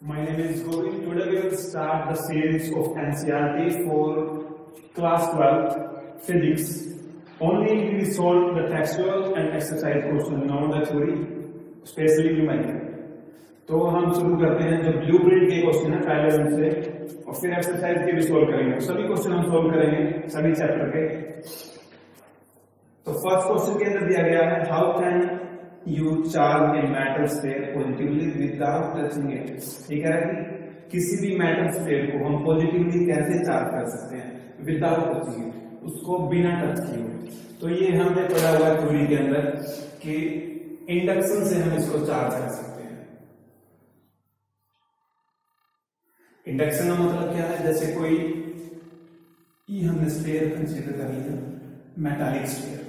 My name is Govind. Today we will start the series of NCRT for class 12 physics. Only we solve the textual and exercise question, not the theory, especially numerical. तो हम शुरू करते हैं जो blue print के question है पहले उनसे और फिर एक्सरसाइज के भी सोल्व करेंगे सभी क्वेश्चन हम सोल्व करेंगे सभी चैप्टर के तो फ़र्स्ट क्वेश्चन के अंदर दिया गया है how can you charge a metal sphere positively without touching it ठीक है? कि किसी भी मेटल स्फीयर को हम पॉजिटिवली कैसे चार्ज कर सकते हैं? विदाउट टचिंग इट उसको बिना टच किए तो ये हमने पढ़ा हुआ थ्योरी के अंदर कि इंडक्शन से हम इसको चार्ज कर सकते हैं। इंडक्शन का मतलब क्या है? जैसे कोई ये हमने स्पेयर कंसीडर कर लिया मेटालिक स्पेयर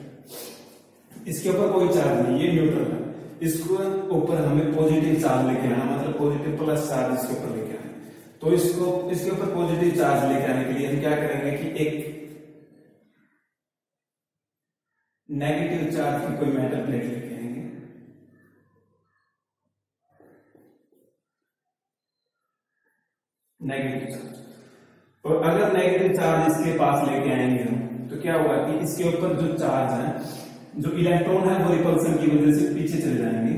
इसके ऊपर कोई चार्ज नहीं, ये न्यूट्रल है। इसको ऊपर हमें पॉजिटिव चार्ज लेके आना मतलब पॉजिटिव प्लस चार्ज इसके ऊपर लेके आना तो इसको, इसके ऊपर पॉजिटिव चार्ज लेके आने के लिए हम क्या करेंगे कि एक नेगेटिव चार्ज की कोई मेटल प्लेट लेके आएँगे नेगेटिव चार्ज और अगर नेगेटिव चार्ज इसके पास लेके आएँगे हम तो क्या होगा कि इसके ऊपर जो चार्ज है जो इलेक्ट्रॉन है, वो रिपल्सन की वजह से पीछे चले जाएँगे।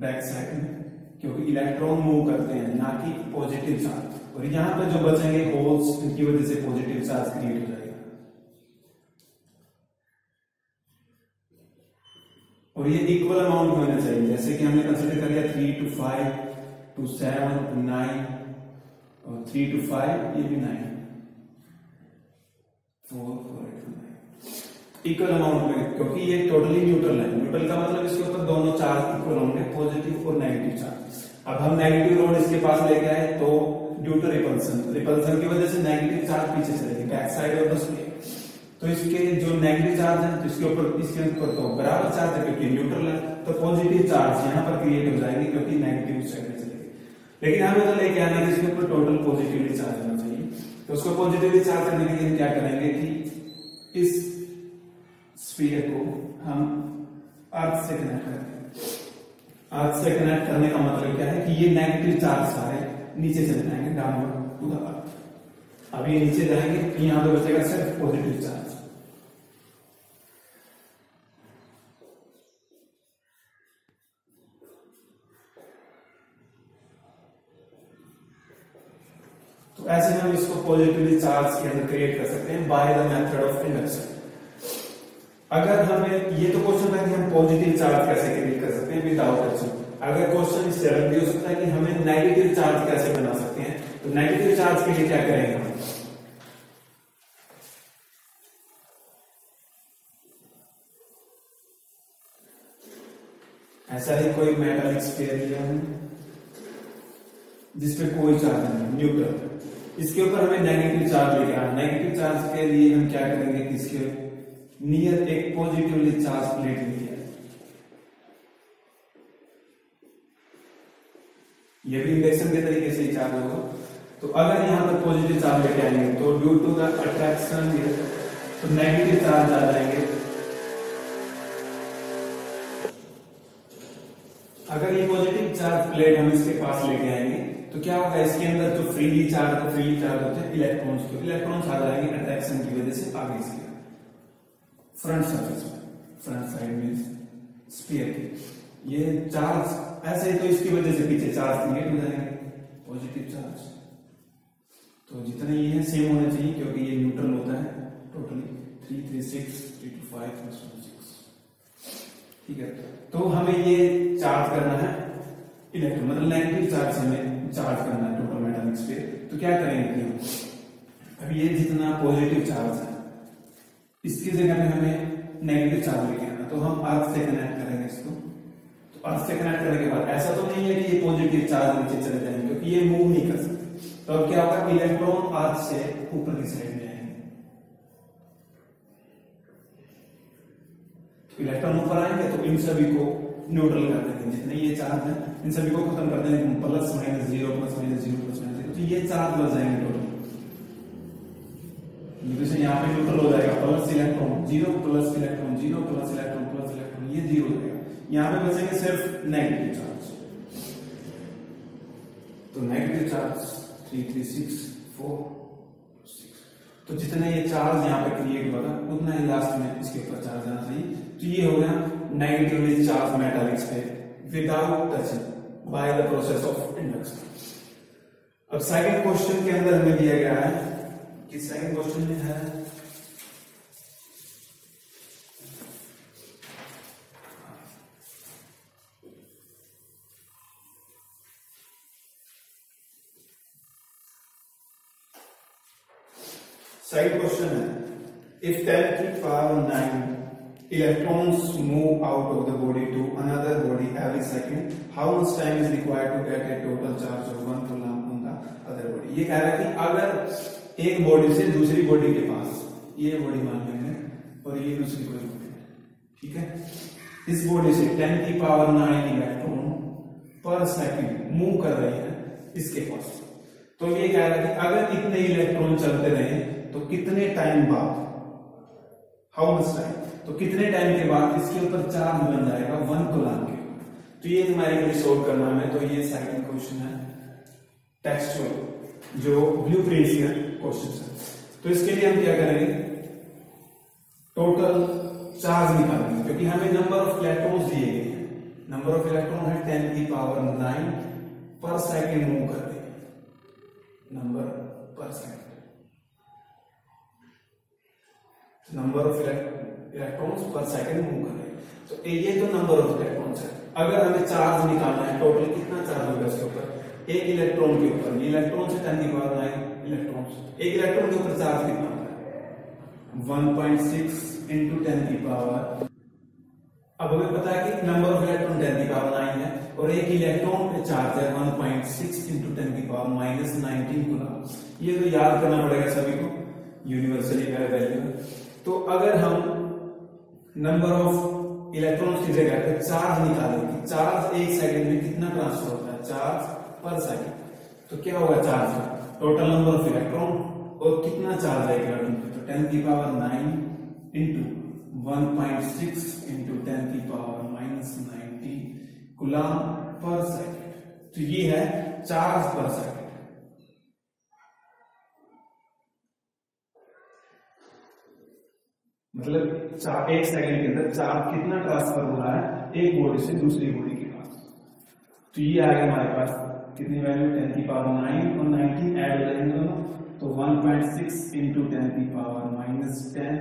बैक साइड में, क्योंकि इलेक्ट्रॉन मूव करते हैं, ना कि पॉजिटिव चार्ज और यहाँ पर जो बचेंगे होल्स इनकी वजह से पॉजिटिव चार्ज क्रिएट हो जाएगा। और ये इक्वल अमाउंट में होना चाहिए। जैसे कि हमने कंसिडर कर लिया three two five two seven two nine और थ्री टू फाइव ये भी nine four four eight equal amount में, क्योंकि ये टोटली न्यूट्रल है। न्यूट्रल का मतलब इसके ऊपर दोनों चार्ज इक्वल होंगे पॉजिटिव और नेगेटिव चार्ज अब हम नेगेटिव रोड इसके पास लेके आए तो ड्यू टू रिपल्सन रिपल्सन की वजह से नेगेटिव चार्ज पीछे चलेगी बैक साइड और बस तो इसके जो नेगेटिव चार्ज है तो इसके ऊपर इसके ऊपर तो बराबर चार्ज है, क्योंकि न्यूट्रल है तो पॉजिटिव चार्ज यहाँ पर क्रिएट हो जाएँगे, क्योंकि नेगेटिव साइड में चलेगी। लेकिन हमें तो लेके आना है इसके ऊपर टोटल पॉजिटिवली चार्ज होना चाहिए। तो उसको पॉजिटिवली चार्ज करने के लिए हम क्या करेंगे कि इस स्फीयर को हम अर्थ से कनेक्ट करेंगे अर्थ से कनेक्ट करने का मतलब क्या है कि ये नेगेटिव चार्ज सारे नीचे चले जाएँगे डाउनवर्ड टू द अर्थ अब ये नीचे जाएँगे तो यहाँ पे बचेगा सिर्फ़ पॉजिटिव चार्ज तो ऐसे हम इसको पॉजिटिवली चार्ज के अंदर क्रिएट कर सकते हैं by the method of induction अगर हमें ये तो क्वेश्चन है कि हम पॉजिटिव चार्ज कैसे क्रिएट कर सकते हैं? विदाउट टचिंग अगर क्वेश्चन अलग भी हो सकता है कि हमें नेगेटिव चार्ज कैसे बना सकते हैं? तो नेगेटिव चार्ज के लिए क्या करेंगे हम? ऐसा ही कोई मेटालिक स्फीयर लिया हमने जिसपे कोई चार्ज नहीं न्यूट्रल इसके ऊपर हमें नेगेटिव चार्ज लेके आना नेगेटिव चार्ज के लिए हम क्या करेंगे? कि इसके नियर एक पॉजिटिवली चार्ज प्लेट लेके ये भी इंडक्शन के तरीके से चार्ज होगा। तो अगर यहाँ पर पॉजिटिव चार्ज लेके आएँगे तो ड्यू टू द अट्रैक्शन तो नेगेटिव चार्ज आ जाएँगे। अगर ये पॉजिटिव चार्ज प्लेट हम इसके पास लेके आएँगे तो क्या होगा? इसके अंदर जो फ्रीली चार्ज फ्रीली चार्ज होते हैं इलेक्ट्रॉन्स तो इलेक्ट्रॉन्स आ जाएँगे अट्रैक्शन की वजह से आगे इसके। फ्रंट सरफेस में फ्रंट साइड में स्पीयर के। ये चार्ज ऐसे तो इसकी वजह से पीछे चार्ज क्रिएट हो जाएँगे। पॉजिटिव चार्ज तो जितने ये सेम होने चाहिए, क्योंकि ये न्यूट्रल होता है totally three three six three two five plus one six ठीक है? तो हमें ये चार्ज करना है। इलेक्ट्रॉन मतलब नेगेटिव चार्ज से हमें चार्ज करना है टोटल मेटालिक्स पे तो क्या करेंगे अब ये जितना पॉजिटिव चार्ज है इसकी जगह पे हमें नेगेटिव चार्ज लेके आना तो हम अर्थ से कनेक्ट करेंगे इसको। तो अर्थ से कनेक्ट करने के बाद ऐसा तो नहीं है कि ये पॉजिटिव चार्ज नीचे चले जाएँगे, क्योंकि ये मूव नहीं कर सकते। तो अब क्या होगा? इलेक्ट्रॉन अर्थ से ऊपर की साइड में आएँगे। इलेक्ट्रॉन ऊपर आएँगे तो इन सभी को न्यूट्रल कर देंगे। जितने ये चार्ज है, इन सभी को खत्म कर देंगे। Plus minus zero plus minus zero plus minus zero तो ये चार्ज बच जाएँगे टोटल जैसे यहाँ पे न्यूट्रल हो जाएगा plus electron zero plus electron zero plus electron plus electron ये ज़ीरो यहाँ पे बचेंगे सिर्फ़ नेगेटिव चार्ज तो negative charge three three six तो जितने ये चार्ज यहाँ पे क्रिएट होगा उतना ही लास्ट में इसके ऊपर चार्ज आना चाहिए तो ये हो गया नेगेटिवली चार्ज मेटालिक्स पे without touching by the process of induction अब सेकंड क्वेश्चन के अंदर हमें दिया गया है कि सेकंड क्वेश्चन में है सेकंड क्वेश्चन है। If ten to power nine electrons move out of the body to another body every second how much time is required to get a total charge of one coulomb on the other body ये कह रहा है कि अगर एक body से दूसरी body के पास। ये बॉडी मान लेंगे और ये दूसरी बॉडी ठीक है? इस बॉडी से टेन की power nine electron per second move कर रही है इसके पास। तो ये कह रहा है कि अगर इतने इलेक्ट्रॉन चलते रहे तो कितने टाइम बाद? हाउ मच टाइम तो कितने टाइम के बाद इसके ऊपर चार्ज बन जाएगा? वन कोलाम के तो ये हमारे लिए सोल्व करना है। तो ये सेकंड क्वेश्चन है। टेक्सचुअल जो ब्लू प्रिंट क्वेश्चन है तो इसके लिए हम क्या करेंगे? टोटल चार्ज निकालेंगे, क्योंकि हमें नंबर ऑफ़ इलेक्ट्रॉन्स दिए गए हैं। नंबर ऑफ़ इलेक्ट्रॉन है टेन की power nine per second move कर देंगे। Number per second number of electrons per second move कर तो ये तो नंबर ऑफ़ इलेक्ट्रॉन्स है। अगर हमें चार्ज निकालना है टोटल कितना चार्ज होगा इसके ऊपर? एक इलेक्ट्रॉन के ऊपर। इलेक्ट्रॉन से टेन पावर नाइन इलेक्ट्रॉन्स एक इलेक्ट्रॉन के ऊपर चार्ज कितना होता है 1.6 इंटू टेन की पावर अब हमें पता है कि नंबर ऑफ़ इलेक्ट्रॉन टेन की पावर नाइन है, और एक इलेक्ट्रॉन पे चार्ज है 1.6 इंटू टेन की पावर माइनस नाइनटीन गुना ये तो याद करना पड़ेगा सभी को। यूनिवर्सली वैल्यू है। तो अगर हम नंबर ऑफ़ इलेक्ट्रॉन्स की जगह पे चार्ज निकालें कि चार्ज एक सेकंड में कितना ट्रांसफ़र होता है? चार्ज पर सेकंड तो क्या होगा charge total number of electron और कितना चार्ज है इलेक्ट्रॉन पे? तो टेन की power nine into one point six into ten की power minus ninety coulomb per second तो ये है चार्ज पर सेकेंड मतलब चार एक सेकंड के अंदर चार्ज कितना ट्रांसफ़र हो रहा है? एक बॉडी से दूसरी बॉडी के पास. तो ये आ गया हमारे पास कितनी वैल्यू टेन की पावर नाइन और नाइनटीन ऐड हो जाएँगे दोनों। तो one point six into ten की power minus ten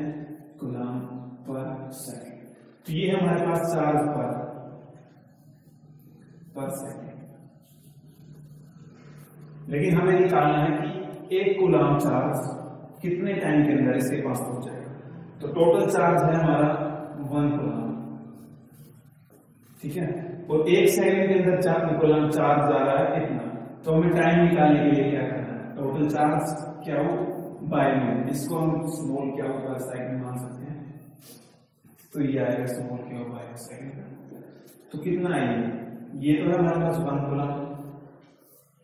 coulomb per second तो ये है हमारे पास चार्ज पर। पर सेकेंड लेकिन हमें निकालना है कि एक गुलाम चार्ज कितने टाइम के अंदर इसके पास पहुँच जाएगा। तो टोटल चार्ज है हमारा वन कोलम ठीक है? और एक सेकंड के अंदर चार कोलम चार्ज जा रहा है इतना। तो हमें टाइम निकालने के लिए क्या करना है? टोटल चार्ज क्या हो? बाय में इसको हम स्मॉल क्या होगा सेकंड मान सकते हैं। तो ये आएगा स्मॉल क्या हो? बाय सेकंड तो कितना है ये तो है हमारे पास वन कोलम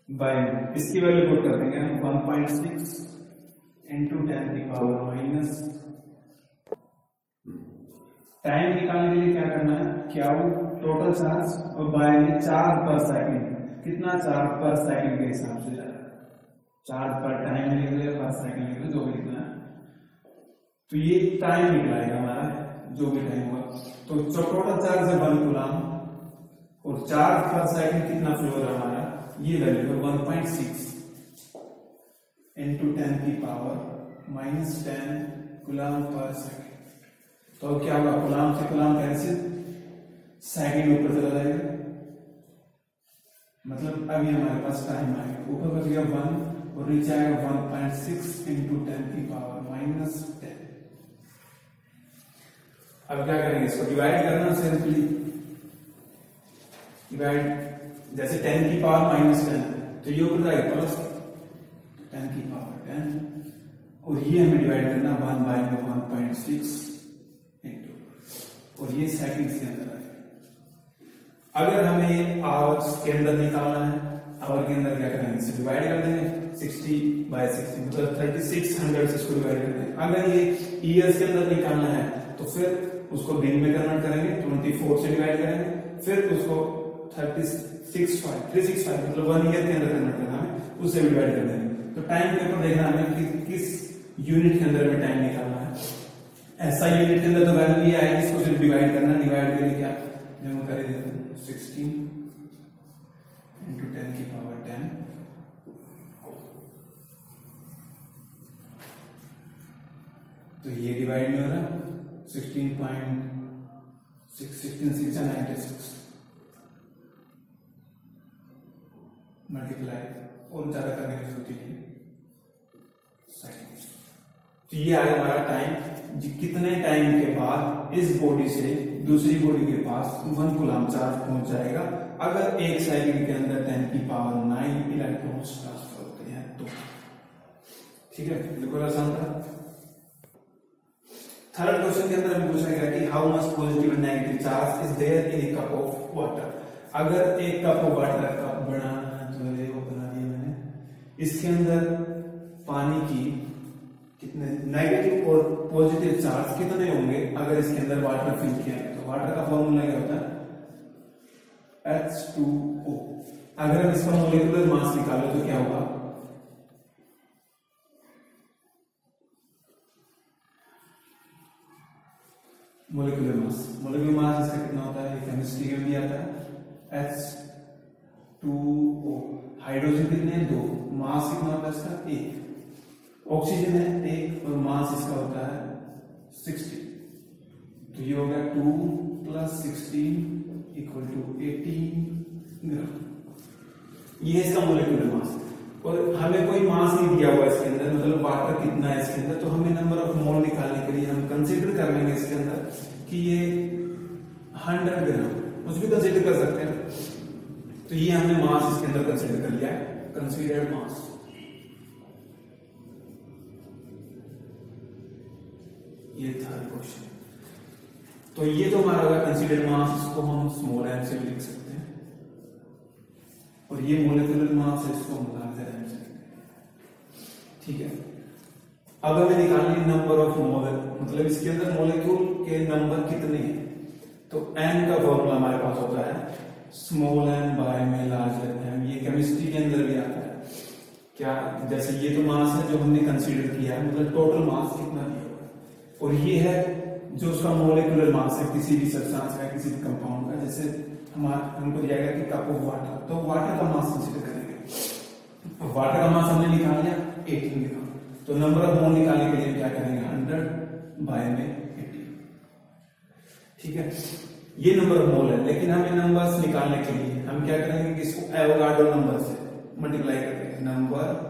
बाय में इसकी वैल्यू पुट कर देंगे हम one point six into ten की पावर माइनस टाइम निकालने के लिए क्या करना है? क्या वो टोटल चार्ज और बाय में चार्ज पर सेकंड कितना चार्ज पर सेकंड के हिसाब से जा चार्ज पर टाइम लिख लो पर सेकंड लिख लो जो भी लिखना तो ये टाइम निकलाएगा हमारा, जो भी टाइम हुआ। तो टोटल चार्ज है वन गुलाम, और चार्ज पर सेकंड कितना फ्लो रहा हमारा, ये है one point six into ten की power minus ten coulomb per second तो क्या होगा गुलाम से गुलाम कैंसिल सेकंड ऊपर चला जाएगा। मतलब अभी हमारे पास टाइम आएगा। ऊपर बच गया वन और नीचे आएगा one point six into ten की पावर माइनस टेन अब क्या करेंगे? इसको डिवाइड करना सिंपली डिवाइड जैसे टेन की पावर माइनस टेन तो ये ऊपर जाएगा प्लस टेन की पावर टेन और ये हमें डिवाइड करना one by one point six into और ये सेकंड्स के अंदर आएगा अगर हमें आवर्स के अंदर निकालना है आवर के अंदर क्या करेंगे इसे डिवाइड कर देंगे 60 बाय 60 मतलब 3600 से इसको डिवाइड कर देंगे अगर ये ईयर्स के अंदर निकालना है तो फिर उसको दिन में कन्वर्ट करेंगे 24 से डिवाइड करेंगे, फिर उसको thirty six five three six five मतलब वन ईयर के अंदर कन्वर्ट करना है उससे डिवाइड कर देंगे। तो टाइम के ऊपर देखना हमें कि किस यूनिट के अंदर में टाइम निकालना है। ऐसा यूनिट के अंदर तो वैल्यू ये आएगी, इसको सिर्फ़ डिवाइड करना डिवाइड के लिए क्या? जब कर देते हैं सिक्सटीन इंटू टेन की पावर टेन तो ये डिवाइड नहीं हो रहा। Sixteen point six sixteen six ninety six multiply और ज़्यादा करने की ज़रूरत नहीं। तो ये आया हमारा टाइम कितने टाइम के बाद इस बॉडी से दूसरी बॉडी के पास वन गुलाम चार्ज पहुँच जाएगा। अगर एक साइकिल के अंदर टेन की पावर नाइन इलेक्ट्रॉन्स ट्रांसफ़र होते हैं तो। ठीक है? बिल्कुल आसान था। थर्ड क्वेश्चन के अंदर पूछा गया कि how much positive and negative charge is there in a cup of water अगर एक कप ऑफ़ वाटर का बनाना है तो ये वो बना दिया मैंने, इसके अंदर पानी की कितने नेगेटिव और पॉजिटिव चार्ज कितने होंगे? अगर इसके अंदर वाटर फिल किया है वाटर का फॉर्मूला क्या होता है H2O अगर हम इसका मोलिकुलर मास निकालो तो क्या होगा? मोलिकुलर मास मोलिकुलर मास इसका कितना होता है? केमिस्ट्री में भी आता है। एच टू ओ हाइड्रोजन कितने दो। मास कितना होता है इसका? एक। ऑक्सीजन है? एक। और मास इसका होता है सिक्सटी ये हो गया two plus sixteen equal to eighteen gram ये इसका मोलिकुलर मास और हमें कोई मास नहीं दिया हुआ इसके अंदर मतलब वाटर कितना है इसके अंदर तो हमें नंबर ऑफ़ मोल निकालने के लिए हम कंसीडर कर लेंगे इसके अंदर कि ये हंड्रेड ग्राम कुछ भी कंसीडर कर सकते हैं। तो ये हमने मास इसके अंदर कंसीडर कर लिया है कंसीडर्ड मास ये थर्ड क्वेश्चन तो ये तो हमारा होगा कंसीडर्ड मास इसको हम स्मॉल एम से लिख सकते हैं। और ये मोलिकुलर मास है, इसको हम लार्जर एम से ठीक है? अब हमें निकालनी नंबर ऑफ़ मोल मतलब इसके अंदर मोलिक्यूल के नंबर कितने हैं? तो एन का फॉर्मूला हमारे पास होता है स्मॉल एम बाय में लार्जर एम ये केमिस्ट्री के अंदर भी आता है। क्या, जैसे ये तो मास है जो हमने कंसीडर किया है मतलब टोटल मास कितना दिया और ये है जो उसका मोलिकुलर मास है, किसी भी सब्सटेंस का, किसी भी कंपाउंड का, जैसे हमारा, हमको दिया गया कि कप ऑफ़ वाटर तो वाटर का मास कंसीडर करेंगे। वाटर का मास हमने निकाल लिया 18 ग्राम तो नंबर ऑफ़ मोल निकालने के लिए क्या करेंगे? 100 बाय में 18 ठीक है? ये नंबर ऑफ़ मोल है, लेकिन हमें नंबर्स निकालने के लिए, हम क्या करेंगे कि इसको एवोगाड्रो नंबर से मल्टीप्लाई करेंगे number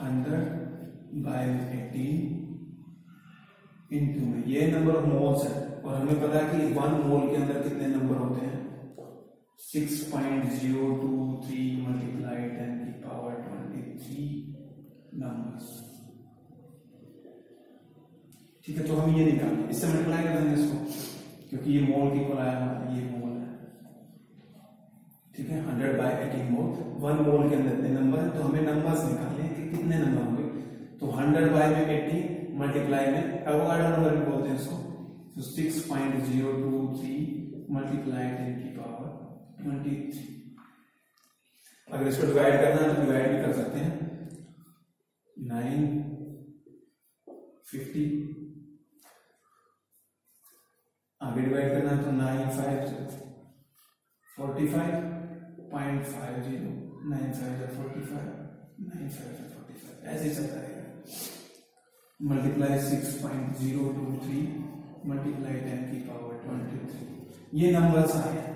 hundred by eighteen into में। ये नंबर ऑफ़ मोल्स है। और हमें पता है कि वन मोल के अंदर कितने नंबर होते हैं? Six point zero two three multiply ten की पावर ट्वेंटी थ्री नंबर्स ठीक है तो हम ये निकालें इससे मल्टीप्लाई कर देंगे इसको, क्योंकि ये मोल की इक्वल आया ये मोल ठीक है hundred by eighteen mole one mole के अंदर इतने नंबर है? तो हमें नंबर्स निकालने कितने नंबर होंगे? तो हंड्रेड बाय में एटीन मल्टीप्लाई में एवोगाड्रो नंबर भी बोलते हैं इसको तो six point zero two three multiply ten की पावर ट्वेंटी थ्री अगर इसको डिवाइड करना है तो डिवाइड भी कर सकते हैं। नाइन फिफ्टी आगे डिवाइड करना है तो nine five forty five point five zero nine five forty five nine five ऐसे चलता रहेगा। Multiply six point zero two three multiply ten की पावर ट्वेंटी थ्री ये नंबर्स आए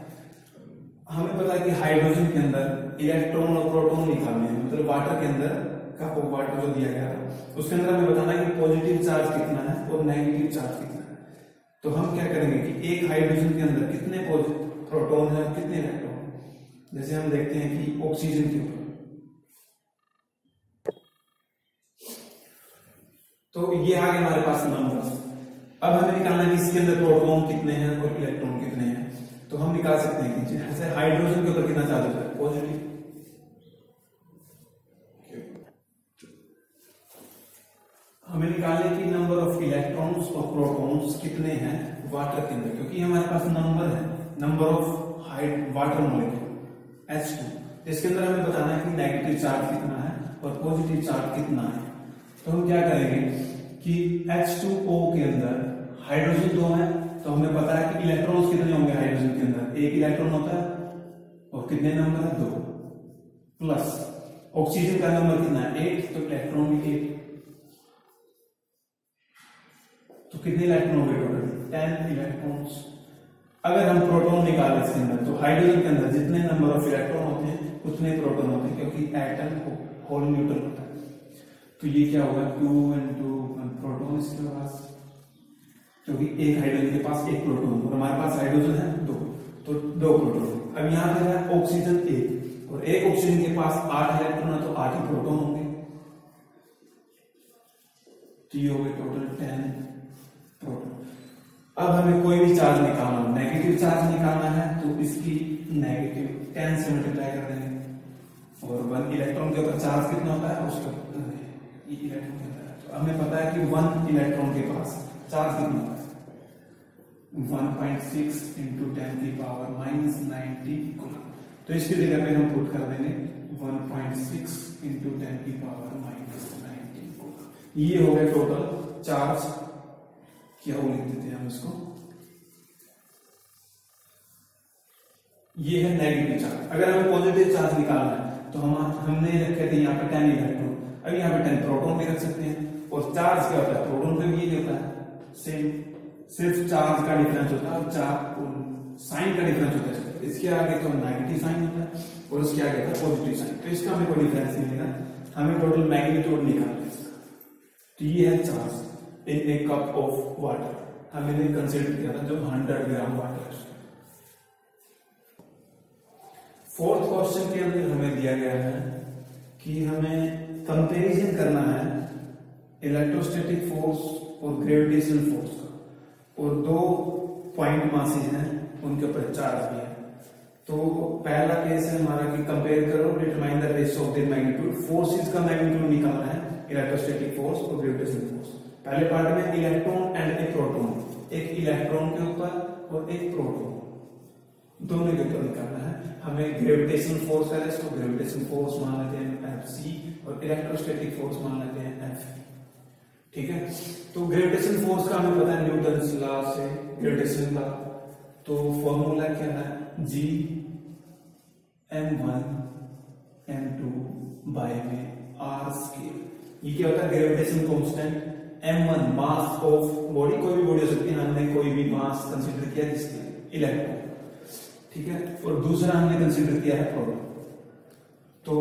हमें पता है कि हाइड्रोजन के अंदर इलेक्ट्रॉन और प्रोटॉन निकालने हैं मतलब वाटर के अंदर ऑफ़ वाटर जो दिया गया था, उसके अंदर हमें बताना है कि पॉजिटिव चार्ज कितना है और नेगेटिव चार्ज कितना है। तो हम क्या करेंगे कि एक हाइड्रोजन के अंदर कितने प्रोटॉन है कितने इलेक्ट्रॉन जैसे हम देखते हैं कि ऑक्सीजन के ऊपर। तो ये आ गए हमारे पास नंबर्स अब हमें निकालना है कि इसके अंदर प्रोटोन कितने हैं और इलेक्ट्रॉन कितने हैं। तो हम निकाल सकते हैं जैसे हाइड्रोजन के ऊपर कितना चार्ज होता है? पॉजिटिव हमें निकालने की नंबर ऑफ़ इलेक्ट्रॉन्स और और प्रोटॉन्स कितने हैं? वाटर के अंदर। क्योंकि हमारे पास नंबर है। Number of hide water molecule H two इसके अंदर हमें बताना है कि नेगेटिव चार्ज कितना है और पॉजिटिव चार्ज कितना है। तो हम क्या करेंगे कि H2O के अंदर हाइड्रोजन दो है तो हमें पता है कि इलेक्ट्रॉन्स कितने होंगे हाइड्रोजन के अंदर? एक इलेक्ट्रॉन होता है और कितने नंबर है दो। प्लस ऑक्सीजन का नंबर कितना है? एट तो इलेक्ट्रॉन भी एट तो कितने इलेक्ट्रॉन हो टोटल टेन इलेक्ट्रॉन्स अगर हम प्रोटॉन निकालें इसके अंदर तो हाइड्रोजन के अंदर जितने नंबर ऑफ़ इलेक्ट्रॉन होते हैं, उतने प्रोटॉन होते हैं, क्योंकि एटम होल न्यूट्रल होता है। तो ये क्या होगा टू एंड टू प्रोटॉन इसके पास। क्योंकि तो एक हाइड्रोजन के पास एक प्रोटोन और हमारे पास हाइड्रोजन है दो तो दो प्रोटोन अब यहाँ पे है ऑक्सीजन एक और एक ऑक्सीजन के पास आठ इलेक्ट्रॉन है तो आठ ही प्रोटॉन होंगे। तो ये हो गए टोटल टेन प्रोटोन अब हमें कोई भी चार्ज निकालना नेगेटिव चार्ज निकालना है तो इसकी नेगेटिव टेन से मल्टीप्लाई कर देंगे। और वन इलेक्ट्रॉन के ऊपर चार्ज कितना होता है, उसका ये इलेक्ट्रॉन के अंदर। तो हमें पता है कि वन इलेक्ट्रॉन के पास कितना होता है। 1.6 इंटू टेन की पावर माइनस नाइनटी तो इसकी जगह पे हम पुट कर देंगे 1.6 इंटू टेन की पावर माइनस नाइनटी ये हो गया टोटल चार्ज क्या वो लिख देते हैं हम इसको? ये है नेगेटिव चार्ज अगर हमें पॉजिटिव चार्ज निकालना है तो हम हमने रखे थे यहाँ पे टेन इलेक्ट्रॉन अब यहाँ पे टेन प्रोटॉन भी रख सकते हैं। और चार्ज क्या होता है? प्रोटॉन पे भी ये होता है। सेम सिर्फ़ चार्ज का डिफरेंस होता है और साइन का डिफरेंस होता है। इसके आगे तो नेगेटिव साइन होता है और उसके आगे था पॉजिटिव साइन तो इसका हमें कोई डिफरेंस नहीं मिलेगा हमें टोटल मैग्नीट्यूड निकालना है। तो ये है charge in a cup of water हमने कंसिडर किया था जो 100 ग्राम वाटर फोर्थ क्वेश्चन के अंदर हमें दिया गया है कि हमें कंपैरिजन करना है इलेक्ट्रोस्टैटिक फोर्स और ग्रेविटेशनल फोर्स का। और दो पॉइंट मासेज हैं, उनके ऊपर चार्ज भी है। तो पहला केस है हमारा कि कंपेयर करो determine the ratio of the magnitude forces का मैग्नीट्यूड निकालना है इलेक्ट्रोस्टैटिक फोर्स और ग्रेविटेशनल फोर्स पहले पार्ट में इलेक्ट्रॉन एंड ए प्रोटॉन एक इलेक्ट्रॉन के ऊपर और एक प्रोटॉन दोनों के ऊपर निकालना है। हमें ग्रेविटेशनल फोर्स है इसको ग्रेविटेशनल फोर्स मान लेते हैं एफ़ सी और इलेक्ट्रोस्टैटिक फोर्स मान लेते हैं एफ़ ठीक है? तो ग्रेविटेशन फोर्स का हमें पता है न्यूटन लॉ से ग्रेविटेशन लॉ तो फॉर्मूला क्या है? G M one M two by में आर स्केल ये क्या होता है? Gravitation constant M one mass of body कोई भी बॉडी हो सकती है, हमने कोई भी मास कंसीडर किया जिसके इलेक्ट्रॉन ठीक है? और दूसरा हमने कंसीडर किया है प्रोटॉन तो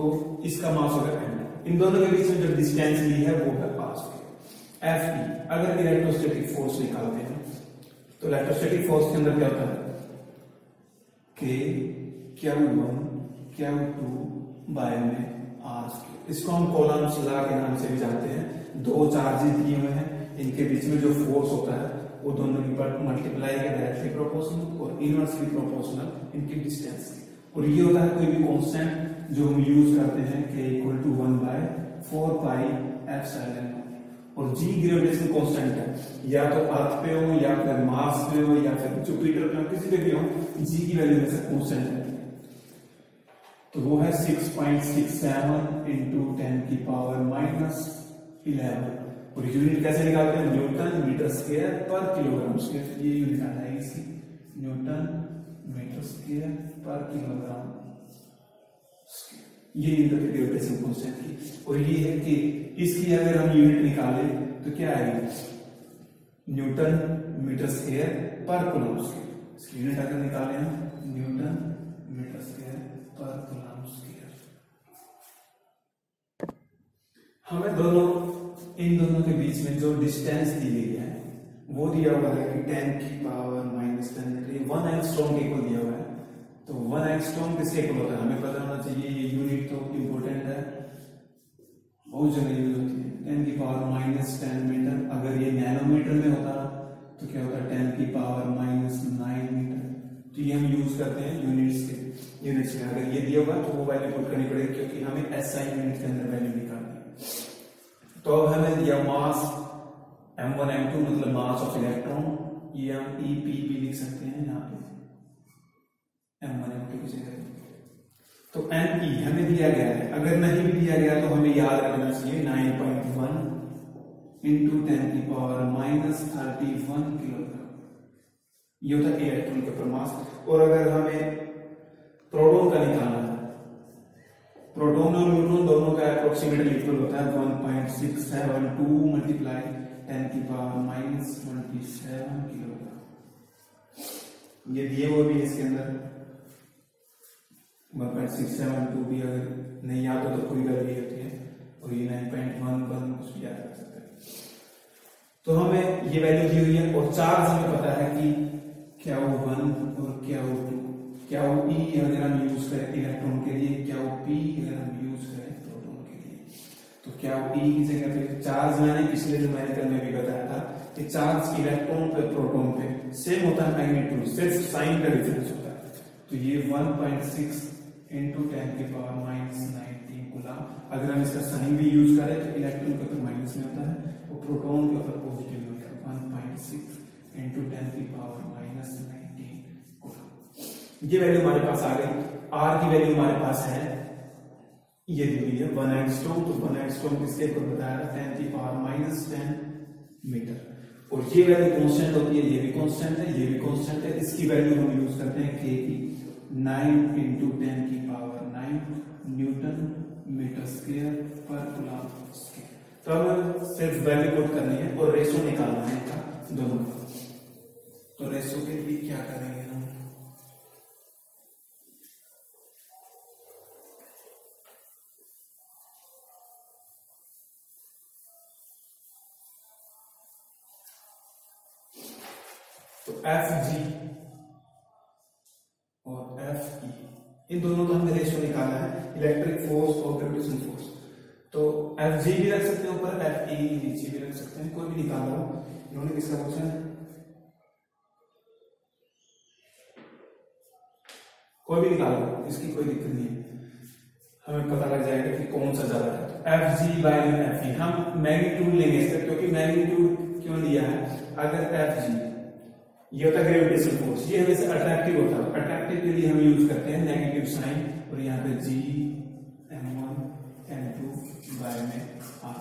इसका मास होगा एम इन दोनों के बीच में जो डिस्टेंस ली है, वो है पास एफ़ ई अगर इलेक्ट्रोस्टैटिक फोर्स निकालते हैं तो इलेक्ट्रोस्टैटिक फोर्स के अंदर क्या होता है? K Q one Q two by में आर स्क्वायर इसको हम कोलम्स लॉ के नाम से भी जानते हैं. दो चार्जेस दिए हुए हैं. इनके बीच में जो फोर्स होता है, वो दोनों की मल्टीप्लाई के डायरेक्टली प्रोपोर्शनल और इनवर्सली प्रोपोर्शनल इनकी डिस्टेंस और ये होता है कोई भी कांस्टेंट जो हम यूज़ करते हैं K equal to one by four pi epsilon और जी ग्रेविटेशन कांस्टेंट है। या तो अर्थ पे हो, या फिर मार्स पे हो, या फिर जुपिटर पे हो, किसी पे भी हो जी की वैल्यू से कांस्टेंट है। तो वो है 6.67 इंटू टेन की पावर माइनस इलेवन और यूनिट कैसे निकालते हैं? Newton metre square per kilogram square ये यूनिट आ जाएगी इसकी newton metre square per kilogram ये इनका ग्रेविटेशन की, और ये है कि इसकी अगर हम यूनिट निकालें तो क्या आएगी? Newton metre square per coulomb square इसकी यूनिट अगर निकालें हम, newton metre square per coulomb square हमें दोनों, इन दोनों के बीच में जो डिस्टेंस दी गई है, वो दिया हुआ है कि टेन की power minus ten one angstrom के इक्वल दिया हुआ है। तो वन एंगस्ट्रॉम किसके इक्वल होता है हमें पता होना चाहिए, ये यूनिट तो इंपॉर्टेंट है। बहुत जगह यूज़ होती है। टेन की पावर माइनस टेन मीटर अगर ये नैनोमीटर में होता तो क्या होता? टेन की पावर माइनस नाइन मीटर तो ये हम यूज़ करते हैं यूनिट्स के यूनिट्स में। अगर ये दिया हुआ तो वो वैल्यू पुट करनी पड़ेगी, क्योंकि हमें एस आई यूनिट के अंदर वैल्यू निकालनी है। तो अब हमें दिया mass M one M two मतलब mass of electron M E P भी लिख सकते हैं यहाँ पे। एम जगह तो एम ई हमें दिया गया है। अगर नहीं भी दिया गया तो हमें याद रखना चाहिए nine point one into ten की power minus thirty one kilogram ये होता है इलेक्ट्रॉन के प्रमास और अगर हमें प्रोटॉन का निकालना है प्रोटॉन और न्यूट्रॉन दोनों का अप्रोक्सीमेटली इक्वल होता है one point six seven two multiply ten की power minus twenty seven kilogram ये दिए हुए भी इसके अंदर। One point six seven two भी अगर नहीं याद हो तो कोई गलती होती है। और ये नाइन पॉइंट वन वन कुछ भी याद कर सकते हैं। तो हमें ये वैल्यू दी हुई है और चार्ज हमें पता है कि क्या वो वन और क्या वो टू क्या वो ई अगर हम यूज़ करें इलेक्ट्रॉन के लिए, क्या वो पी अगर हम यूज़ करें प्रोटॉन के लिए। तो क्या वो ई की जगह पे चार्ज मैंने पिछले जो मैंने कल में भी बताया था, कि चार्ज इलेक्ट्रॉन पे प्रोटॉन पे सेम होता है मैग्नीट्यूड सिर्फ़ साइन का डिफरेंस होता है। तो ये 1.6 पॉइंट सिक्स इंटू टेन की पावर माइनस नाइनटीन गुलाम अगर हम इसका साइन भी यूज़ करें तो इलेक्ट्रॉन के ऊपर माइनस में होता है। और प्रोटॉन के ऊपर पॉजिटिव होता है। One point six into ten की पावर माइनस नाइनटीन गुलाम ये वैल्यू हमारे पास आ गई। आर की वैल्यू हमारे पास है। ये दी हुई है वन एंगस्ट्रॉम तो वन एंगस्ट्रॉम किसके ऊपर बताया था? टेन की पावर माइनस टेन मीटर और ये वैल्यू कांस्टेंट होती है, ये भी कांस्टेंट है, ये भी कांस्टेंट है। इसकी वैल्यू हम यूज़ करते हैं के की। नाइन इंटू टेन की nine newton metre square per coulomb तो हमें सिर्फ़ वैल्यू पुट करनी है और रेशो निकालना है दोनों। तो रेशो के लिए क्या करेंगे हम? तो एफ़ जी इन दोनों का हमने रेशियो निकाला है इलेक्ट्रिक फोर्स और ग्रेविटेशन फोर्स तो एफ़ जी भी रख सकते हैं ऊपर एफ़ ई नीचे भी रख सकते हैं, कोई भी निकाल रहा हो। इन्होंने किसका क्वेश्चन है? कोई भी निकाल इसकी कोई दिक्कत नहीं है। हमें पता लग जाएगा कि कौन सा ज़्यादा है। F G by F E हम मैग्नीट्यूड लेंगे इसका क्योंकि मैग्नीट्यूड क्यों लिया है? अगर एफ़ जी ये होता है ग्रेविटेशन फोर्स ये हमेशा अट्रैक्टिव होता है। अट्रैक्टिव के लिए हम यूज़ करते हैं नेगेटिव साइन और यहाँ पे G M one M two by में आर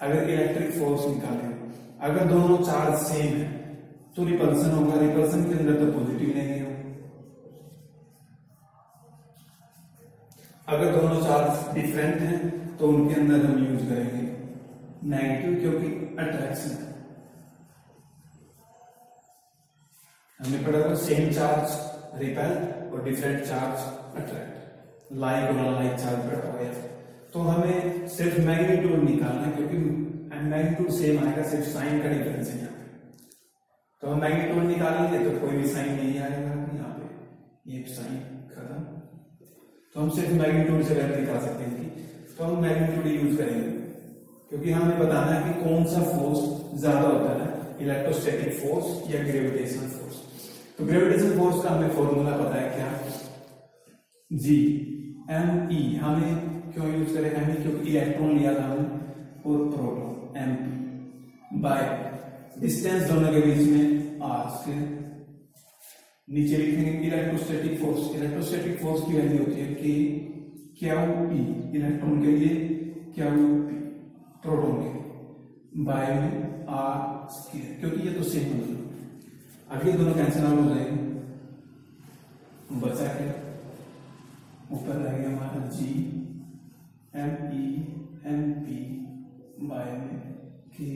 अगर इलेक्ट्रिक फोर्स निकालें, अगर दोनों चार्ज सेम है तो रिपल्सन होगा। रिपल्सन के अंदर तो पॉजिटिव लेंगे हम अगर दोनों चार्ज डिफरेंट हैं तो उनके अंदर हम यूज़ करेंगे नेगेटिव क्योंकि अट्रैक्शन है हमने पढ़ा था सेम चार्ज रिपेल और डिफरेंट चार्ज अट्रैक्ट लाइक और अनलाइक चार्ज है तो हमें सिर्फ़ मैग्नीट्यूड निकालना है क्योंकि मैग्नीट्यूड सेम आएगा, सिर्फ़ साइन का डिफरेंस है यहाँ पे। तो हम मैग्नीट्यूड निकालेंगे तो कोई भी साइन नहीं आएगा यहाँ पे। ये साइन खत्म। तो हम सिर्फ़ मैग्नीट्यूड से वैल्यू निकाल सकते हैं तो हम मैग्नीट्यूड यूज़ करेंगे। क्योंकि हमें बताना है कि कौन सा फोर्स ज़्यादा होता है। इलेक्ट्रोस्टैटिक फोर्स या ग्रेविटेशन फोर्स तो ग्रेविटेशन फोर्स का हमें फॉर्मूला पता है क्या? जी एम ई हमें क्यों यूज़ करें? एम ई क्योंकि इलेक्ट्रॉन लिया था हमने और proton M P by distance दोनों के बीच में आर स्क्वायर नीचे लिखेंगे इलेक्ट्रोस्टैटिक फोर्स इलेक्ट्रोस्टैटिक फोर्स की वैल्यू होती है कि क्या पी इलेक्ट्रॉन के लिए क्या पी प्रोटॉन के लिए. में आर स्क्वायर क्योंकि ये तो सेम मतलब अब ये दोनों कैंसिल आउट हो जाएँगे। बचा क्या? ऊपर रह गया हमारा G M E M P by K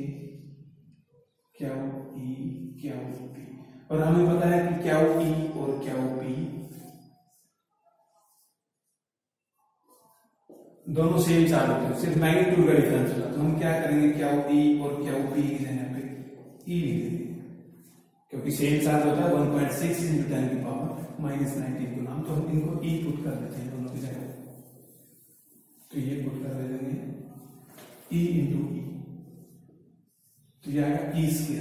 क्या ई क्या पी और हमें पता है कि क्या ई और क्या पी दोनों सेम चार्ज होते हैं। सिर्फ़ मैग्नीट्यूड का डिफरेंस होता है। तो हम क्या करेंगे? क्या ई और क्या पी की जगह पे ई लिख देंगे क्योंकि सेम चार्ज होता है 1.6 पॉइंट सिक्स इंटू टेन की पावर माइनस नाइनटीन को नाम तो हम इनको ई पुट कर देते हैं दोनों की जगह। तो ये पुट कर देंगे। ई इंटू ई तो ये आएगा ई स्क्र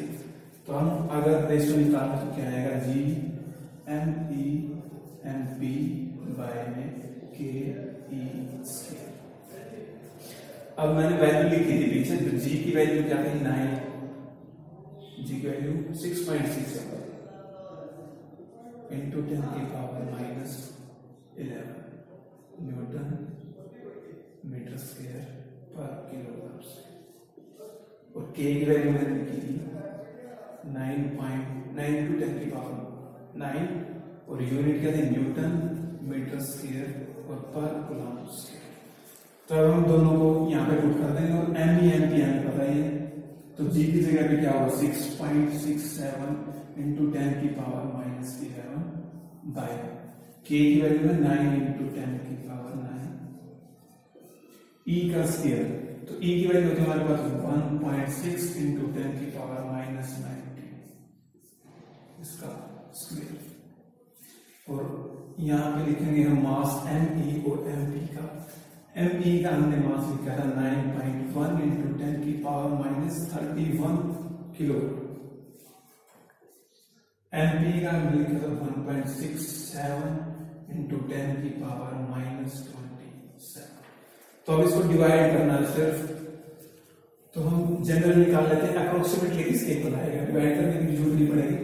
तो हम अगर रेशियो निकालें तो क्या आएगा? G M E M P by K E square अब मैंने वैल्यू लिखी थी पीछे तो जी की वैल्यू क्या थी? नाइन जी की value six point six into ten की power minus eleven newton metre square per kilogram और के की वैल्यू मैंने लिखी थी। Nine point nine two ten की पावर नाइन और यूनिट क्या थी? न्यूटन मीटर स्क्वायर और पर कुलाम स्क्वायर तो अब हम दोनों को यहाँ पे पुट कर देंगे और एम ई एम पी हमें पता ही तो जी की जगह पे क्या होगा? Six point six seven into ten की power minus eleven by K की वैल्यू है नाइन इंटू टेन की पावर नाइन ई का स्केयर तो ई की वैल्यू होती है हमारे पास one point six into ten की पावर माइनस नाइनटी इसका स्क्वेयर और यहाँ पे लिखेंगे हम मास एम ई और एम पी का एम ई का हमने मास लिखा था nine point one into ten की power minus thirty one kilo M P का हमने लिखा था one point six seven into ten की पावर माइनस ट्वेंटी सेवन तो अब इसको डिवाइड करना है सिर्फ़। तो हम जनरल निकाल लेते हैं अप्रोक्सीमेटली किसके बनाएगा डिवाइड करने की ज़रूरत नहीं पड़ेगी।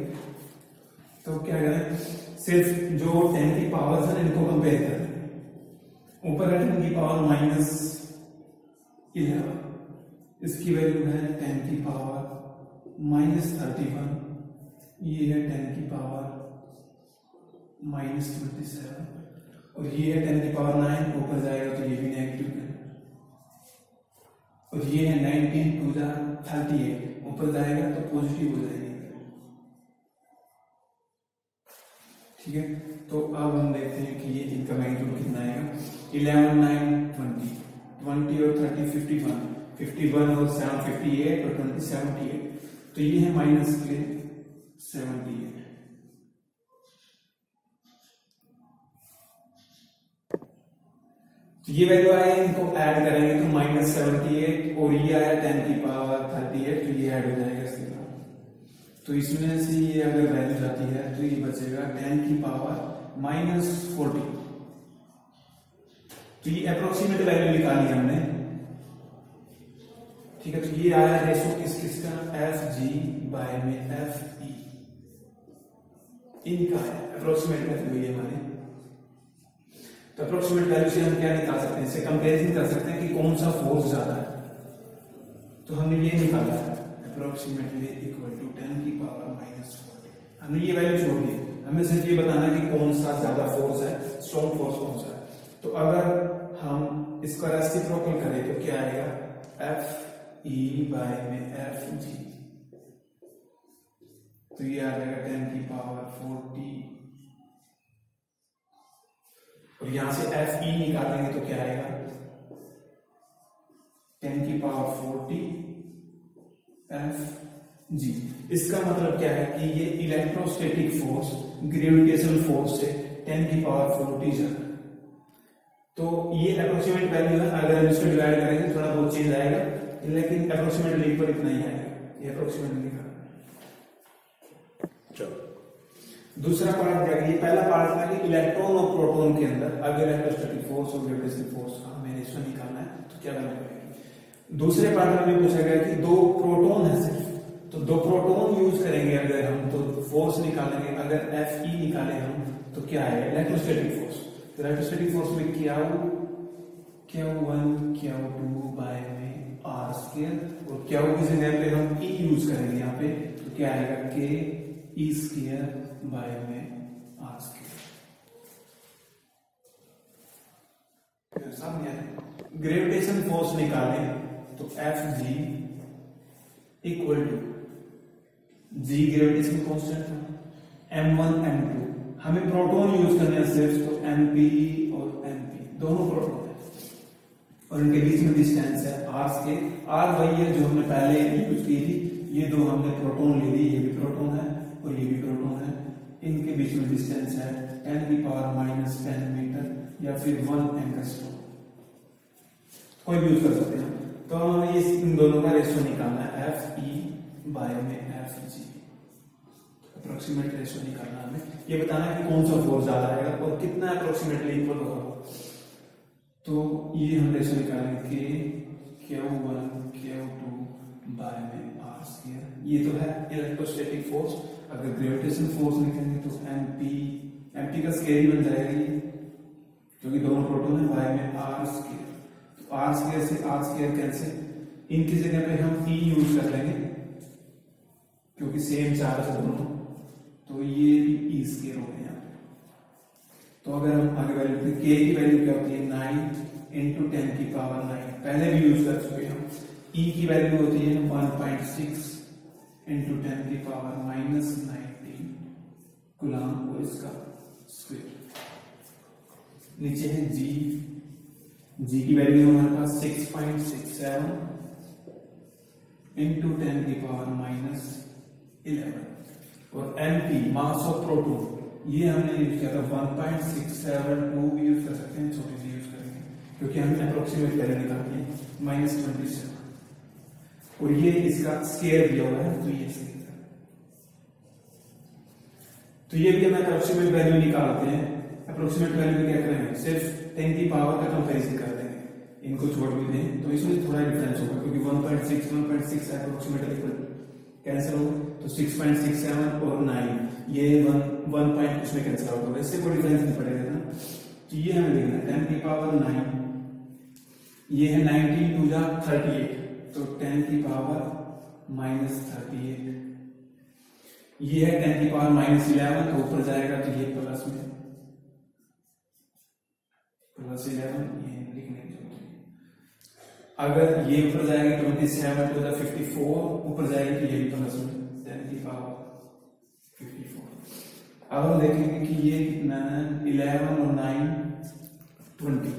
तो क्या करें? सिर्फ़ जो टेन की पावर है, इनको कंपेयर करें। ऊपर टेन की पावर माइनस इलेवन इसकी वैल्यू है टेन की पावर माइनस थर्टी वन ये है टेन की पावर माइनस ट्वेंटी सेवन और ये है टेन की पावर नाइन ऊपर जाएगा तो ये भी नेगेटिव है। और ये है नाइनटीन टू जा थर्टी एट ऊपर जाएगा तो पॉजिटिव हो जाएगी। ठीक है? तो अब हम देखते हैं कि ये इनका मैग्नीट्यूड कितना आएगा। इलेवन नाइन ट्वेंटी ट्वेंटी और thirty fifty one fifty one और सेवन फिफ्टी एट और ट्वेंटी सेवेंटी एट तो ये है माइनस के सेवेंटी एट तो ये वैल्यू आए इनको ऐड करेंगे तो माइनस सेवेंटी एट और ये आया टेन की पावर थर्टी एट तो ये ऐड हो जाएगा इसके बाद तो इसमें से ये अगर वैल्यू जाती है तो ये बचेगा टेन की पावर माइनस फोर्टी तो ये अप्रोक्सीमेट वैल्यू निकाली हमने। ठीक है तो ये आया रेशो किस किस का एफ़ जी बाय में एफ़ ई इनका है अप्रोक्सीमेट वैल्यू ये हमारी। तो अप्रोक्सीमेट वैल्यू से हम क्या निकाल सकते हैं? इसे कंपेरिजन कर सकते हैं कि कौन सा फोर्स ज़्यादा है। तो हमने ये निकाला अप्रोक्सीमेटली इक्वल टू टेन की पावर माइनस फोर्टी हमने ये वैल्यू छोड़ दी हमें सिर्फ़ ये बताना है कि कौन सा ज़्यादा फोर्स है स्ट्रॉन्ग फोर्स कौन सा? तो अगर हम इसका रेसिप्रोकल करें तो क्या आएगा? एफ़ ई बाय में एफ़ जी तो ये आ जाएगा टेन की पावर फोर्टी और यहाँ से एफ़ ई निकालेंगे तो क्या आएगा? टेन की पावर फोर्टी एफ़ जी इसका मतलब क्या है कि ये इलेक्ट्रोस्टैटिक फोर्स ग्रेविटेशनल फोर्स से टेन की पावर फोर्टी ज़्यादा तो ये अप्रोक्सीमेट वैल्यू है अगर हम इसको डिवाइड करेंगे थोड़ा बहुत चेंज आएगा। लेकिन अप्रोक्सीमेटली इक्वल इतना ही आएगा ये अप्रोक्सीमेटली लिखा चलो। दूसरा पार्ट क्या ये पहला पार्ट था कि इलेक्ट्रॉन और प्रोटॉन के अंदर अगर इलेक्ट्रोस्टैटिक फोर्स और ग्रेविटेशनल फोर्स का हमें रेशियो निकालना है तो क्या करना पड़ेगा दूसरे पार्ट में हमें पूछा गया कि दो प्रोटॉन है सिर्फ़। तो दो प्रोटॉन यूज़ करेंगे अगर हम तो फोर्स निकालेंगे अगर एफ़ ई निकाले हम तो क्या है? इलेक्ट्रोस्टैटिक फोर्स इलेक्ट्रोस्टैटिक फोर्स में क्या Q one Q two by में आर स्केयर और क्यू की जगह पे हम ई यूज़ करेंगे यहाँ पे तो क्या आएगा? के ई स्केयर बाय में आर स्केयर समझ ग्रेविटेशन फोर्स निकालें तो F G equal to G gravitation constant है। एम वन एम टू हमें प्रोटोन यूज़ करने हैं सिर्फ़ तो एमपी और एम पी दोनों प्रोटॉन है। और इनके बीच में डिस्टेंस है आर के। आर वही है जो हमने पहले यूज़ की थी। ये दो हमने प्रोटॉन ले ली, ये भी प्रोटॉन है और ये भी प्रोटॉन है। इनके बीच में डिस्टेंस है टेन की पावर माइनस टेन मीटर या फिर वन एंगस्ट्रोम कोई भी यूज़ कर सकते हैं। तो इस इन दोनों का रेशियो निकालना है एफ़ ई बाय में एफ़ जी अप्रोक्सीमेट रेशियो निकालना हमें। ये बताना है कि कौन सा फोर्स ज़्यादा आएगा और कितना अप्रोक्सीमेटली इक्वल होगा तो ये हम रेशियो निकालेंगे K Q one Q two by में आर स्क्वायर ये तो है इलेक्ट्रोस्टैटिक फोर्स अगर ग्रेविटेशन फोर्स लिखेंगे तो एम पी एम पी का स्केयर बन जाएगा ये, क्योंकि दोनों प्रोटोन है वाई में आर स्केयर तो आर स्केयर से आर स्केयर कैंसिल इनकी जगह पे हम ई e यूज़ कर लेंगे, क्योंकि सेम चार्ज दोनों। तो ये भी ई स्केयर हो गया तो अगर हम आगे वैल्यू के की वैल्यू क्या होती है? नाइन इंटू टेन की पावर नाइन पहले भी यूज़ कर चुके हम। ई e की वैल्यू होती है one point six into ten की पावर माइनस नाइनटीन गुलाम को इसका स्क्वेयर नीचे है जी जी की वैल्यू हमारे पास six point six seven into ten की पावर माइनस इलेवन और M P mass of proton ये हमने यूज़ किया था one point six seven two भी यूज़ कर सकते हैं, छोटे से यूज़ करेंगे, क्योंकि हमने अप्रोक्सीमेट वैल्यू निकाली है माइनस ट्वेंटी सेवन और ये इसका स्केयर दिया हुआ है तो ये तो ये भी हमें अप्रोक्सीमेट वैल्यू निकालते हैं। अप्रोक्सीमेट वैल्यू क्या करेंगे सिर्फ़ टेन की पावर का कंपेरिजन कर देंगे इनको छोड़ भी दें तो इसमें थोड़ा डिफरेंस होगा, क्योंकि 1.6 1.6 अप्रोक्सीमेटली कैंसिल हो तो 6.67 और 9 ये वन वन पॉइंट उसमें कैंसिल आउट होगा इससे कोई डिफरेंस नहीं पड़ेगा ना। तो ये हमें देखना है। टेन की पावर नाइन ये है नाइनटीन टू जा थर्टी एट तो टेन की पावर माइनस थर्टी एट ये है टेन की पावर माइनस इलेवन तो ऊपर जाएगा तो ये प्लस में। प्लस इलेवन ये अगर ये ऊपर जाएगी twenty seven two fifty four ऊपर जाएगी तो ये भी में टेन की पावर फिफ्टी फोर अब हम देखेंगे कि ये कितना है इलेवन और नाइन ट्वेंटी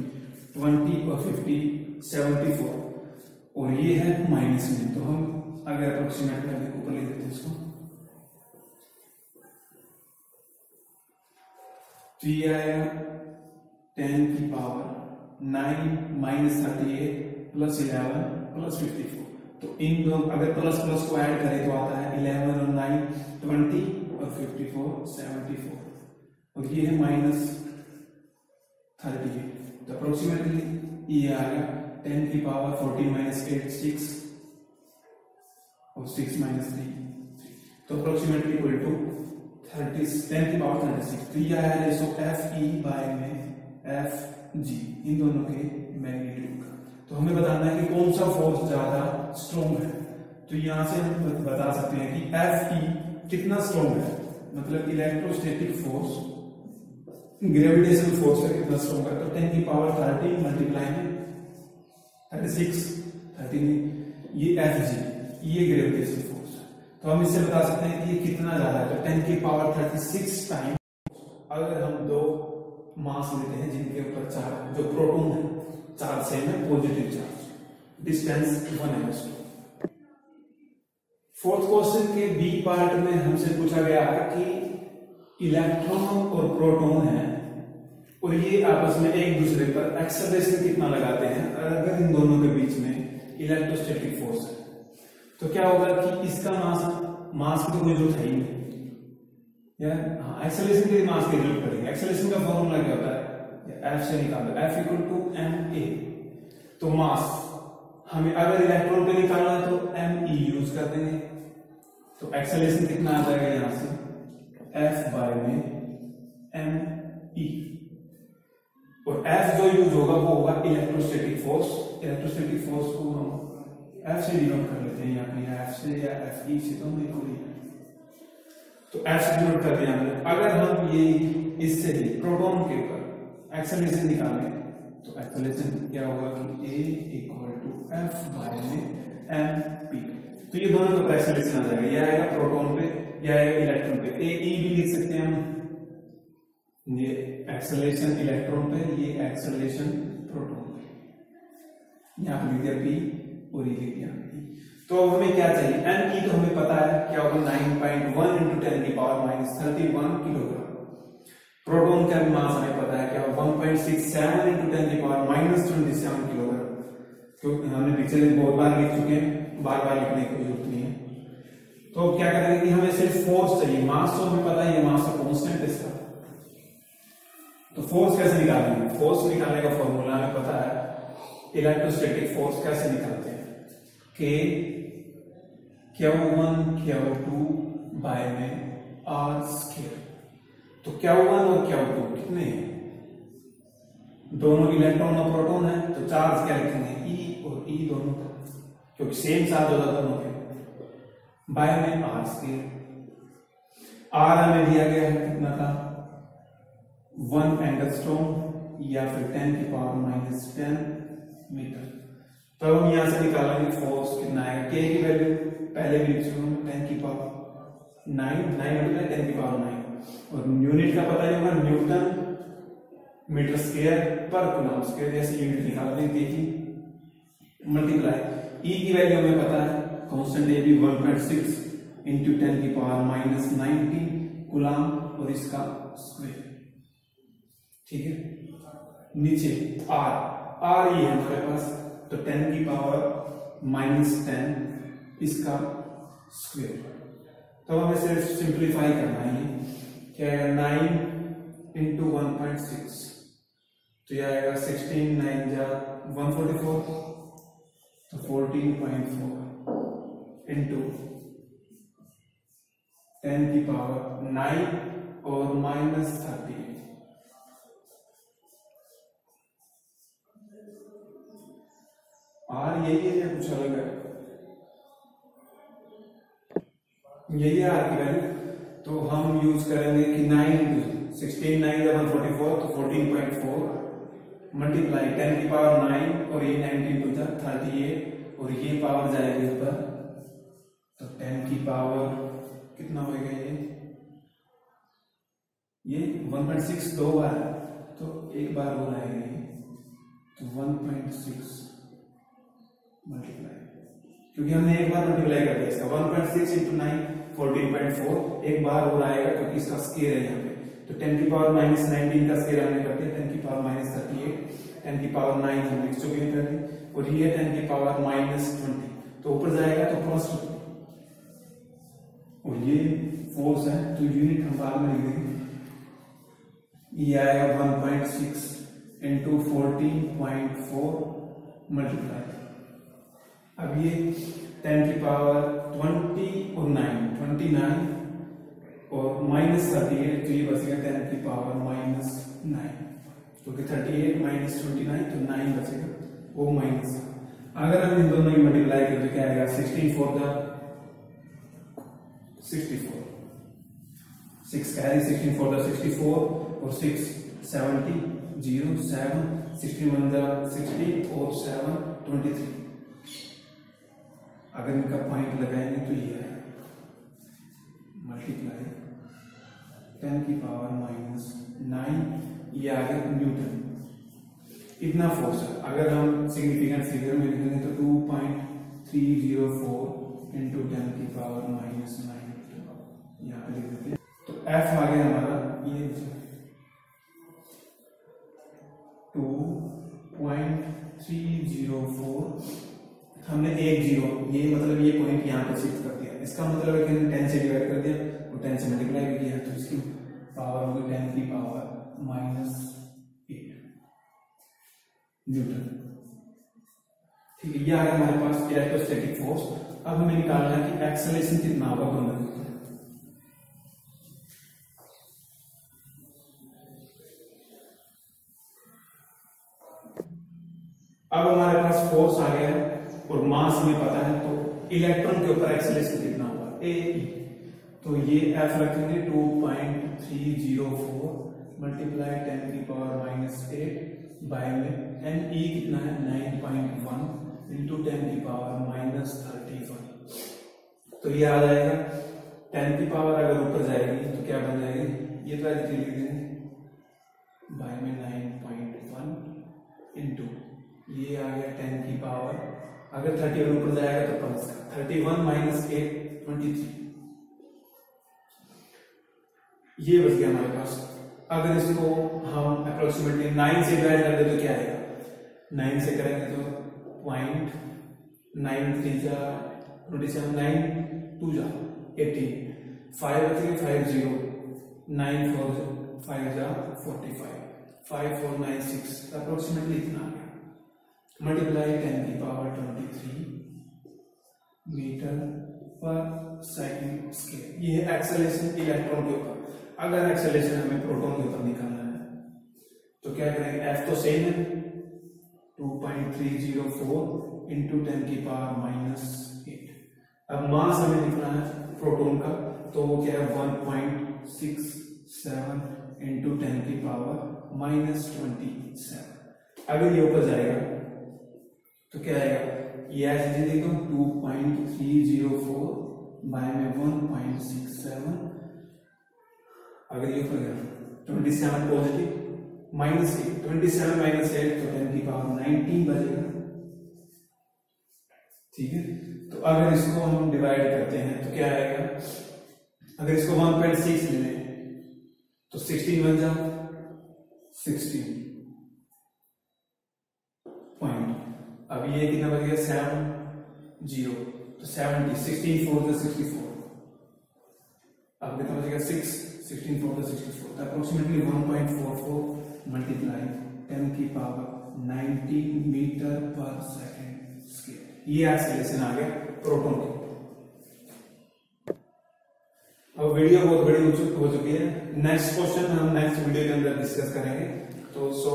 ट्वेंटी और फिफ्टी सेवेंटी फोर और ये है माइनस में। तो हम अगर अप्रोक्सीमेट वैल्यू ऊपर लिख देते इसको। तो ये आएगा टेन की power nine minus thirty eight plus eleven plus fifty four तो इन दोनों अगर प्लस प्लस को ऐड करें तो आता है इलेवन और नाइन ट्वेंटी और फिफ्टी फोर सेवेंटी फोर और ये है माइनस थर्टी एट तो अप्रोक्सीमेटली ये आ गया. टेन की power fourteen minus eight six और सिक्स माइनस थ्री तो approximately equal to thirty ten की पावर थर्टी सिक्स तो ये आया है सो एफ़ ई बाय में एफ़ जी इन दोनों के मैग्नीट्यूड तो हमें बताना है कि कौन सा फोर्स ज़्यादा स्ट्रॉन्ग है। तो यहाँ से हम बता सकते हैं कि एफ़ ई कितना स्ट्रॉन्ग है? मतलब इलेक्ट्रोस्टैटिक फोर्स ग्रेविटेशन फोर्स का कितना स्ट्रॉन्ग है? तो टेन की power thirty multiply thirty six thirty ये एफ़ जी ये ग्रेविटेशन फोर्स है। तो हम इससे बता सकते हैं कि ये कितना ज़्यादा है? तो टेन की पावर थर्टी सिक्स टाइम अगर हम दो मास लेते हैं जिनके ऊपर चार जो प्रोटोन है चार्ज सेम है positive charge distance one M fourth question के बी पार्ट में हमसे पूछा गया है कि इलेक्ट्रॉन और प्रोटॉन है, और ये आपस में एक दूसरे पर एक्सेलरेशन कितना लगाते हैं? अगर इन दोनों के बीच में इलेक्ट्रोस्टैटिक फोर्स है तो क्या होगा कि इसका मास मास की तो कोई ज़रूरत है ही नहीं हाँ एक्सेलरेशन के मास की ज़रूरत पड़ेगी एक्सेलरेशन का फॉर्मूला क्या होता है? एफ़ से निकालो F equal to M A तो मास हमें अगर इलेक्ट्रॉन पे निकालना है तो एम ई यूज़ कर देंगे। तो एक्सेलेशन कितना आ जाएगा यहाँ से? एफ़ बाय में एम ई और एफ़ जो यूज़ होगा वो होगा इलेक्ट्रोस्टैटिक फोर्स इलेक्ट्रोस्टैटिक फोर्स को हम एफ़ से डिनोट कर लेते हैं। या कहीं एफ़ से या एफ़ ई से तो हमें कोई तो एफ़ से डिनोट कर दिया हमने। अगर हम ये इससे प्रोटॉन के ऊपर एक्सेलरेशन निकालें तो एक्सेलरेशन क्या होगा कि A equal to F by में एम पी तो ये दोनों का एक्सेलरेशन आ जाएगा। ये आएगा प्रोटॉन पे, या आएगा इलेक्ट्रॉन पे। ए ई भी लिख सकते हैं हम। ये एक्सेलरेशन इलेक्ट्रॉन पे, ये एक्सेलरेशन प्रोटॉन पे। यहाँ पर लिख दिया पी और ये लिख दिया तो हमें क्या चाहिए? एम ई तो हमें पता है, क्या होगा? Nine point one into ten की power minus thirty one kilogram proton का भी मास हमें पता है क्या 1.67 इनटू 10 की पावर माइनस 27 किलोग्राम क्योंकि हमने पिछले बहुत बार लिख चुके हैं, बार बार लिखने की ज़रूरत नहीं है। तो क्या करेंगे कि हमें सिर्फ़ फोर्स चाहिए। मास तो हमें पता है ये मास का कांस्टेंट है इसका। तो फोर्स कैसे निकालेंगे? फोर्स निकालने का फॉर्मूला हमें पता है इलेक्ट्रोस्टैटिक फोर्स कैसे निकालते हैं? K Q one Q two by में आर स्केयर तो क्यू वन और क्या टू कितने हैं? दोनों इलेक्ट्रॉन और प्रोटॉन है तो चार्ज क्या लिखेंगे? ई e और ई e दोनों का। क्योंकि सेम चार्ज होता दोनों के। बाय में आर स्केयर आर हमें दिया गया है कितना था वन एंगस्ट्रॉम या फिर टेन की पावर माइनस टेन मीटर तो हम यहाँ से निकालेंगे फोर्स कितना आएगा के की वैल्यू पहले भी टेन की पावर नाइन नाइन टेन की पावर नाइन और यूनिट का पता ही होगा न्यूटन मीटर स्क्वायर पर कुलम स्क्वायर ऐसे यूनिट निकाल दें देखिए मल्टीप्लाई ई की वैल्यू हमें पता है कांस्टेंट ए भी 1.6 इनटू 10 की पावर माइनस 19 कुलाम और इसका स्क्वायर ठीक है? नीचे आर आर ये है हमारे पास तो 10 की पावर माइनस 10 इसका स्क्वायर तो हमें सिर्फ़ सिंप्लीफाई करना है क्या है? Nine into one point six तो यह आएगा सिक्सटीन नाइन जा वन फोर्टी फोर तो fourteen point four into ten की पावर नाइन और माइनस थर्टी आर यही है या कुछ अलग है? यही है आर की वैल्यू तो हम यूज़ करेंगे कि nine sixteen nine one forty four तो fourteen point four multiply ten की पावर नाइन और ये नाइनटीन टू था थर्टी एट और ये पावर जाएगी ऊपर तो टेन की पावर कितना होगा ये? ये 1.6 दो बार तो एक बार हो आएगा ये। तो 1.6 मल्टीप्लाई क्योंकि हमने एक बार मल्टीप्लाई कर दिया इसका। 1.6 point six into nine fourteen point four एक बार हो आएगा क्योंकि इसका स्केयर है यहाँ पे। तो टेन की पावर माइनस नाइनटीन का स्केयर हमने कर दिया, टेन की power minus thirty eight ten की पावर नाइन हमने लिख चुके हैं और ये टेन की पावर माइनस ट्वेंटी तो ऊपर जाएगा तो प्लस और ये फोर्स है तो यूनिट हम बाद में लिख देंगे ये आएगा one point six into fourteen point four multiply अब ये टेन की पावर ट्वेंटी और नाइन ट्वेंटी नाइन और माइनस थर्टी एट तो ये बचेगा टेन की पावर माइनस नाइन क्योंकि thirty eight minus twenty nine तो नाइन बचेगा, वो माइनस अगर हम इन दोनों की मल्टीप्लाई करें तो क्या आएगा? Sixteen four the sixty four six carry sixteen four the sixty four और six seventy zero seven sixty one the sixty और सेवन ट्वेंटी थ्री अगर इनका पॉइंट लगाएँगे तो ये है। मल्टीप्लाई टेन की पावर माइनस नाइन ये आ गया न्यूटन इतना फोर्स है। अगर हम सिग्निफिकेंट फिगर में लिखेंगे तो two point three zero four into ten की पावर माइनस नाइन यहाँ पे लिख देते हैं। तो एफ़ आ गया हमारा। ये two point three zero four हमने एक ज़ीरो, ये मतलब ये पॉइंट यहाँ पर शिफ्ट कर दिया। इसका मतलब है कि हमने टेन से डिवाइड कर दिया और टेन से मल्टीप्लाई भी किया तो इसकी पावर होगी टेन की पावर माइनस एट न्यूटन ठीक है, ये आ गया हमारे पास इलेक्ट्रोस्टैटिक फोर्स अब हमें निकालना है कि एक्सेलरेशन कितना होगा दोनों अब हमारे पास फोर्स आ गया है। और मास में पता है तो इलेक्ट्रॉन के ऊपर एक्सेलरेशन कितना होगा ए तो ये एफ़ रखेंगे two point three zero four multiply ten की पावर माइनस एट बाय में एन ई कितना है? Nine point one into ten की पावर माइनस थर्टी वन तो ये आ जाएगा। टेन की पावर अगर ऊपर जाएगी तो क्या बन जाएगी? ये तो लिख देंगे। बाय में नाइन पॉइंट वन इंटू ये आ गया टेन की पावर अगर थर्टी वन ऊपर जाएगा तो plus thirty one minus eight twenty three ये बच गया हमारे पास। अगर इसको हम अप्रोक्सीमेटली नाइन से डिवाइड कर दे तो क्या आएगा नाइन से करेंगे तो पॉइंट नाइन थ्री जा ट्वेंटी सेवन नाइन टू जा एटीन फाइव बचेंगे five zero nine four five जा forty five five four nine six approximately इतना आ गया। मल्टीप्लाई टेन की पावर ट्वेंटी थ्री मीटर पर सेकंड स्केल ये है एक्सेलेरेशन इलेक्ट्रॉन के ऊपर। अगर एक्सेलेरेशन हमें प्रोटॉन के ऊपर निकालना है तो क्या करेंगे? एफ़ तो सेम है। 2.304 इंटू टेन की पावर माइनस एट अब मास हमें निकलना है प्रोटॉन का तो वो क्या है? 1.67 इंटू टेन की पावर माइनस ट्वेंटी सेवन अगर ये ऊपर जाएगा। तो क्या आएगा? ये ऐसे देखो two point three zero four by में वन पॉइंट सिक्स सेवन अगर ये ऊपर गया twenty seven positive minus eight twenty seven minus eight तो टेन की पावर नाइनटीन बजेगा ठीक है? तो अगर इसको हम डिवाइड करते हैं तो क्या आएगा? अगर इसको 1.6 ले लें तो 16 बन जाओ। 16 पॉइंट अब ये कितना बन गया सेवन ज़ीरो तो सेवेंटी सिक्सटीन फोर तो सिक्सटी फोर अब कितना बचेगा सिक्स सिक्सटीन फोर तो सिक्सटी फोर तो approximately one point four four multiply ten की power nineteen metre per second square ये एक्सेलेरेशन आ गया प्रोटॉन की. अब वीडियो बहुत बड़ी हो चुकी, है नेक्स्ट क्वेश्चन हम नेक्स्ट वीडियो के अंदर डिस्कस करेंगे। तो so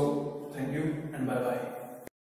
thank you and bye bye